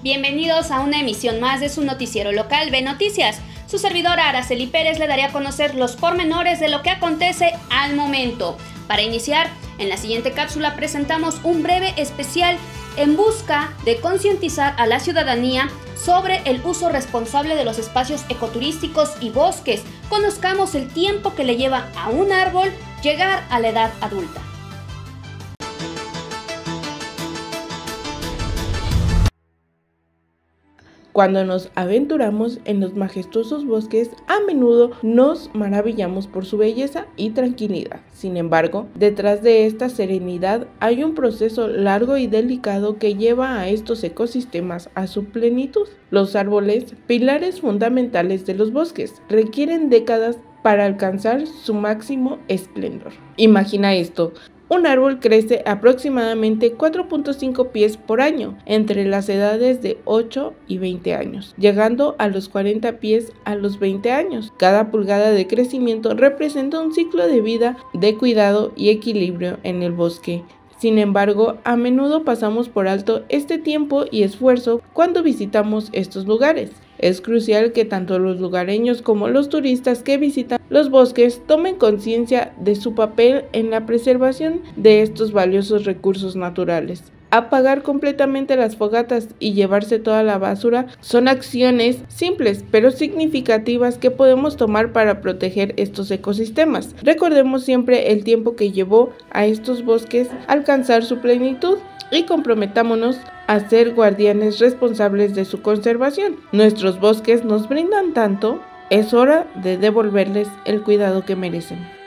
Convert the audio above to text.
Bienvenidos a una emisión más de su noticiero local B Noticias. Su servidora Araceli Pérez le daría a conocer los pormenores de lo que acontece al momento. Para iniciar, en la siguiente cápsula presentamos un breve especial en busca de concientizar a la ciudadanía sobre el uso responsable de los espacios ecoturísticos y bosques. Conozcamos el tiempo que le lleva a un árbol llegar a la edad adulta. Cuando nos aventuramos en los majestuosos bosques, a menudo nos maravillamos por su belleza y tranquilidad. Sin embargo, detrás de esta serenidad hay un proceso largo y delicado que lleva a estos ecosistemas a su plenitud. Los árboles, pilares fundamentales de los bosques, requieren décadas para alcanzar su máximo esplendor. Imagina esto, un árbol crece aproximadamente 4.5 pies por año entre las edades de 8 y 20 años, llegando a los 40 pies a los 20 años. Cada pulgada de crecimiento representa un ciclo de vida de cuidado y equilibrio en el bosque. Sin embargo, a menudo pasamos por alto este tiempo y esfuerzo cuando visitamos estos lugares. Es crucial que tanto los lugareños como los turistas que visitan los bosques tomen conciencia de su papel en la preservación de estos valiosos recursos naturales. Apagar completamente las fogatas y llevarse toda la basura son acciones simples pero significativas que podemos tomar para proteger estos ecosistemas. Recordemos siempre el tiempo que llevó a estos bosques alcanzar su plenitud y comprometámonos a ser guardianes responsables de su conservación. Nuestros bosques nos brindan tanto, es hora de devolverles el cuidado que merecen.